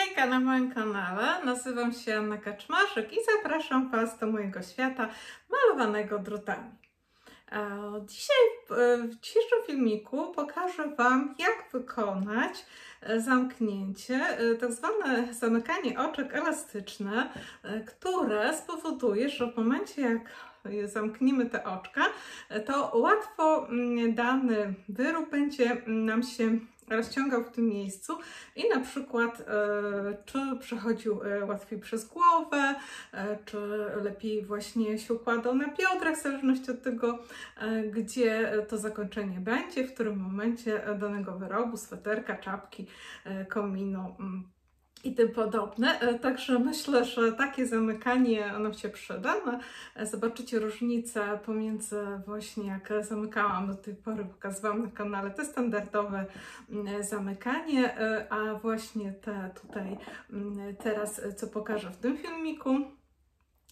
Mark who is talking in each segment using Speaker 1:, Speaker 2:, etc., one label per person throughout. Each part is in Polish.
Speaker 1: Hejka na moim kanale, nazywam się Anna Kaczmarzyk i zapraszam Was do mojego świata malowanego drutami. E, dzisiaj w dzisiejszym filmiku pokażę Wam, jak wykonać e, zamknięcie, e, tak zwane zamykanie oczek elastyczne, które spowoduje, że w momencie jak zamkniemy te oczka, to łatwo mm, dany wyrób będzie nam się rozciągał w tym miejscu i na przykład e, czy przechodził e, łatwiej przez głowę, e, czy lepiej właśnie się układał na biodrach, w zależności od tego, gdzie to zakończenie będzie, w którym momencie danego wyrobu, sweterka, czapki, kominu mm, i tym podobne. E, także myślę, że takie zamykanie nam się przyda. No, e, zobaczycie różnicę pomiędzy właśnie jak zamykałam do tej pory, pokazywałam na kanale te standardowe mm, zamykanie, e, a właśnie te tutaj mm, teraz, co pokażę w tym filmiku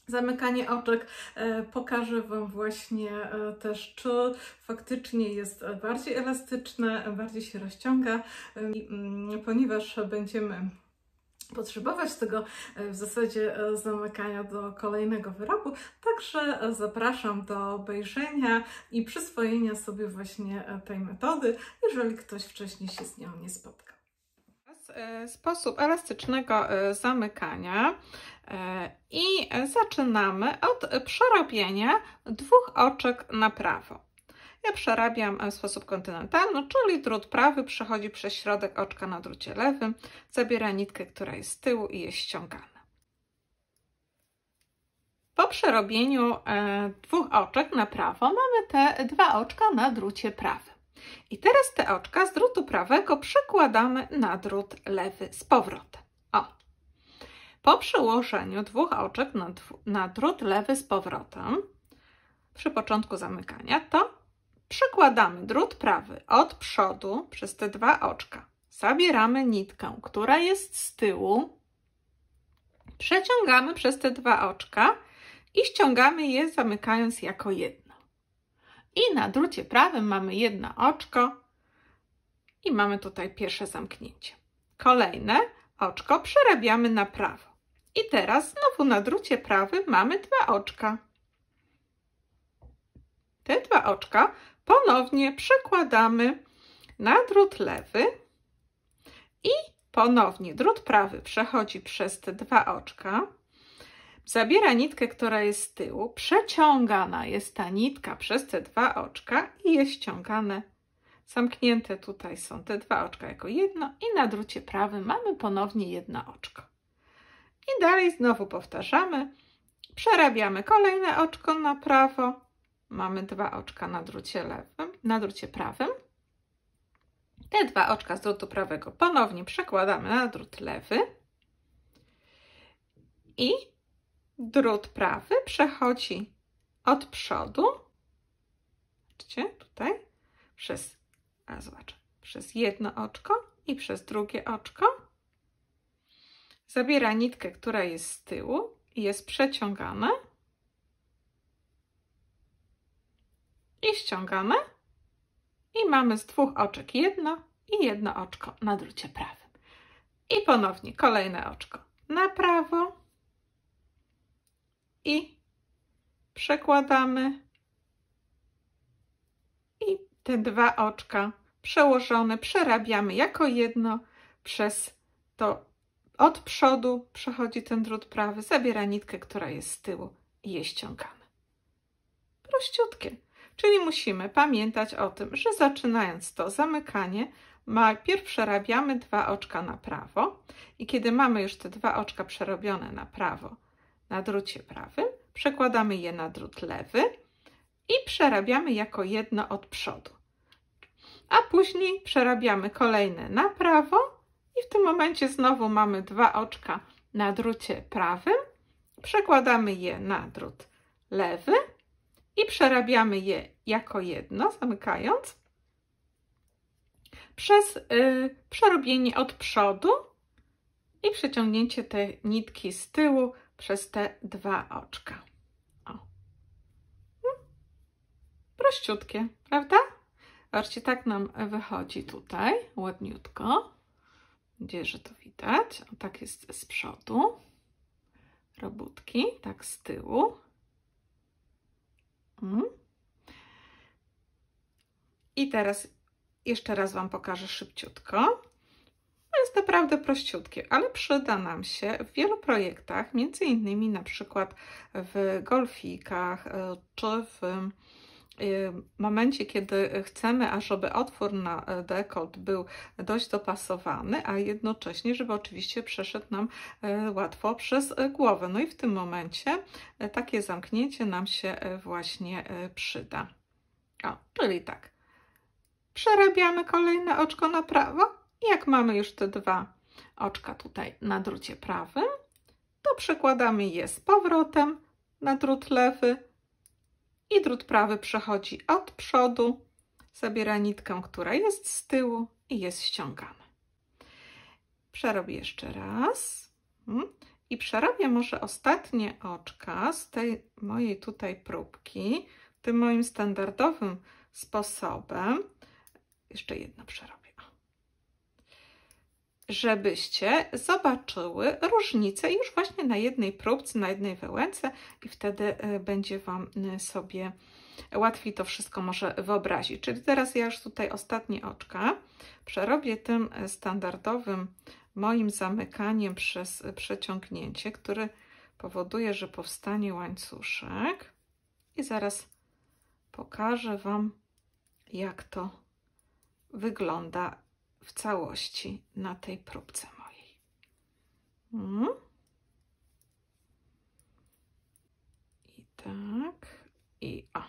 Speaker 1: zamykanie oczek. Pokażę Wam właśnie też, czy faktycznie jest bardziej elastyczne, bardziej się rozciąga, mm, ponieważ będziemy potrzebować tego e, w zasadzie e, zamykania do kolejnego wyrobu. Także e, zapraszam do obejrzenia i przyswojenia sobie właśnie tej metody, jeżeli ktoś wcześniej się z nią nie spotkał. Sposób elastycznego zamykania i zaczynamy od przerobienia dwóch oczek na prawo. Ja przerabiam w sposób kontynentalny, czyli drut prawy przechodzi przez środek oczka na drucie lewym, zabiera nitkę, która jest z tyłu i jest ściągana. Po przerobieniu e, dwóch oczek na prawo mamy te dwa oczka na drucie prawym. I teraz te oczka z drutu prawego przekładamy na drut lewy z powrotem. O. Po przełożeniu dwóch oczek na, na drut lewy z powrotem, przy początku zamykania, to Przekładamy drut prawy od przodu przez te dwa oczka. Zabieramy nitkę, która jest z tyłu. Przeciągamy przez te dwa oczka i ściągamy je, zamykając jako jedno. I na drucie prawym mamy jedno oczko i mamy tutaj pierwsze zamknięcie. Kolejne oczko przerabiamy na prawo. I teraz znowu na drucie prawym mamy dwa oczka. Te dwa oczka Ponownie przekładamy na drut lewy i ponownie drut prawy przechodzi przez te dwa oczka, zabiera nitkę, która jest z tyłu, przeciągana jest ta nitka przez te dwa oczka i jest ściągane. Zamknięte tutaj są te dwa oczka jako jedno i na drucie prawym mamy ponownie jedno oczko. I dalej znowu powtarzamy. Przerabiamy kolejne oczko na prawo, mamy dwa oczka na drucie lewym, na drucie prawym. Te dwa oczka z drutu prawego ponownie przekładamy na drut lewy i drut prawy przechodzi od przodu, zobaczcie tutaj, przez, a zobacz, przez jedno oczko i przez drugie oczko. Zabiera nitkę, która jest z tyłu i jest przeciągana i ściągamy i mamy z dwóch oczek jedno i jedno oczko na drucie prawym. I ponownie kolejne oczko na prawo i przekładamy i te dwa oczka przełożone przerabiamy jako jedno przez to od przodu przechodzi ten drut prawy, zabiera nitkę, która jest z tyłu i jest ściągane. Prościutkie. Czyli musimy pamiętać o tym, że zaczynając to zamykanie, najpierw przerabiamy dwa oczka na prawo i kiedy mamy już te dwa oczka przerobione na prawo na drucie prawym, przekładamy je na drut lewy i przerabiamy jako jedno od przodu. A później przerabiamy kolejne na prawo i w tym momencie znowu mamy dwa oczka na drucie prawym, przekładamy je na drut lewy i przerabiamy je jako jedno, zamykając, przez y, przerobienie od przodu i przeciągnięcie tej nitki z tyłu przez te dwa oczka. O. Hmm. Prościutkie, prawda? Zobaczcie, tak nam wychodzi tutaj, ładniutko. Nadzieję, że to widać. O, tak jest z przodu. Robótki, tak z tyłu. Mm. I teraz jeszcze raz Wam pokażę szybciutko. Jest naprawdę prościutkie, ale przyda nam się w wielu projektach, między innymi na przykład w golfikach e, czy w momencie, kiedy chcemy, ażeby otwór na dekolt był dość dopasowany, a jednocześnie, żeby oczywiście przeszedł nam e, łatwo przez głowę. No i w tym momencie takie zamknięcie nam się właśnie przyda. O, czyli tak. Przerabiamy kolejne oczko na prawo jak mamy już te dwa oczka tutaj na drucie prawym, to przekładamy je z powrotem na drut lewy i drut prawy przechodzi od przodu, zabiera nitkę, która jest z tyłu i jest ściągana. Przerobię jeszcze raz hmm. i przerobię może ostatnie oczka z tej mojej tutaj próbki, tym moim standardowym sposobem. Jeszcze jedno przerobię żebyście zobaczyły różnicę już właśnie na jednej próbce, na jednej wełence i wtedy e, będzie Wam e, sobie łatwiej to wszystko może wyobrazić. Czyli teraz ja już tutaj ostatnie oczka przerobię tym e, standardowym moim zamykaniem przez przeciągnięcie, który powoduje, że powstanie łańcuszek i zaraz pokażę Wam, jak to wygląda w całości na tej próbce mojej. Hmm. I tak, i o.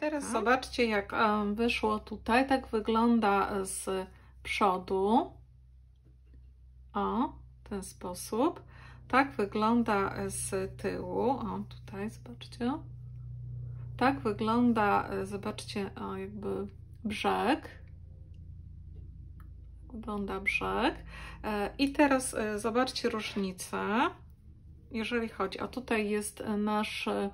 Speaker 1: Teraz zobaczcie, jak wyszło tutaj. Tak wygląda z przodu. O, w ten sposób. Tak wygląda z tyłu. O, tutaj, zobaczcie. Tak wygląda, zobaczcie, o, jakby brzeg wygląda brzeg. E, I teraz e, zobaczcie różnicę, jeżeli chodzi, a tutaj jest nasze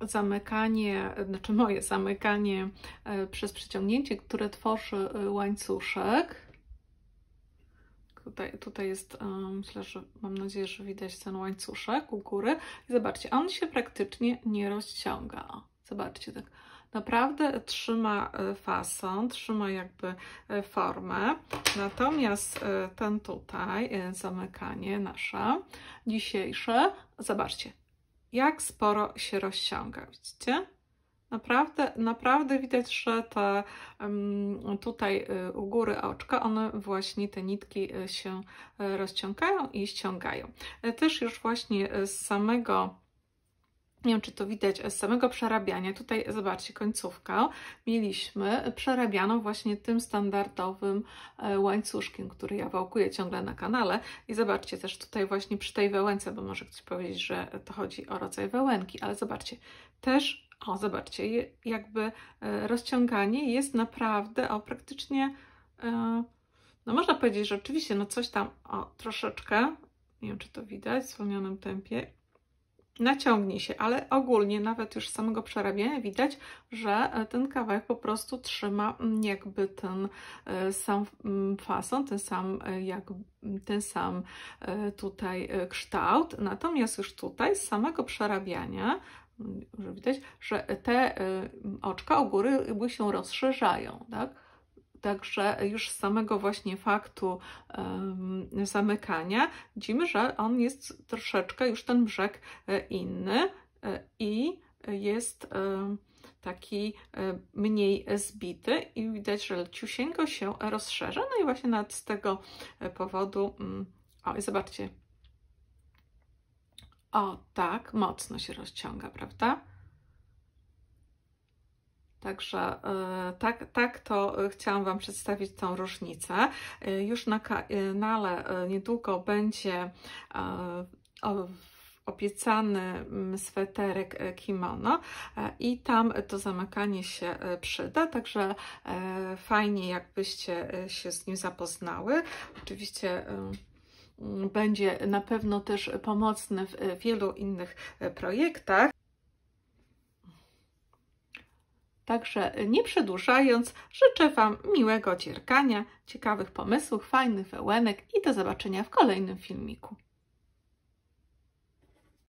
Speaker 1: zamykanie, znaczy moje zamykanie e, przez przeciągnięcie, które tworzy łańcuszek. Tutaj, tutaj jest, myślę, że mam nadzieję, że widać ten łańcuszek u góry. I zobaczcie, on się praktycznie nie rozciąga. Zobaczcie, tak naprawdę trzyma e, fason, trzyma jakby e, formę. Natomiast e, ten tutaj, zamykanie nasze dzisiejsze, zobaczcie, jak sporo się rozciąga, widzicie? Naprawdę, naprawdę widać, że te tutaj u góry oczka, one właśnie te nitki się rozciągają i ściągają. Też już właśnie z samego nie wiem, czy to widać z samego przerabiania. Tutaj zobaczcie, końcówkę mieliśmy przerabianą właśnie tym standardowym e, łańcuszkiem, który ja wałkuję ciągle na kanale. I zobaczcie też tutaj właśnie przy tej wełence, bo może ktoś powiedzieć, że to chodzi o rodzaj wełenki, ale zobaczcie, też, o zobaczcie, jakby e, rozciąganie jest naprawdę, o praktycznie, e, no można powiedzieć, że oczywiście, no coś tam, o troszeczkę, nie wiem, czy to widać w zwolnionym tempie, naciągnie się, ale ogólnie nawet już z samego przerabiania widać, że e, ten kawałek po prostu trzyma mm, jakby ten e, sam mm, fason, ten sam e, jak ten sam tutaj kształt. Natomiast już tutaj z samego przerabiania że widać, że te oczka u góry jakby się rozszerzają, tak? Także już z samego właśnie faktu zamykania widzimy, że on jest troszeczkę już ten brzeg e, inny e, i jest e, taki mniej zbity i widać, że leciusieńko się rozszerza. No i właśnie nawet z tego powodu, mm, o i zobaczcie, o tak, mocno się rozciąga, prawda? Także e, tak, tak to chciałam Wam przedstawić tą różnicę. E, już na kanale e, niedługo będzie obiecany mm, sweterek kimono i tam to zamykanie się przyda, także fajnie jakbyście się z nim zapoznały. Oczywiście będzie na pewno też pomocny w wielu innych projektach. Także nie przedłużając, życzę Wam miłego cierkania, ciekawych pomysłów, fajnych wełenek i do zobaczenia w kolejnym filmiku.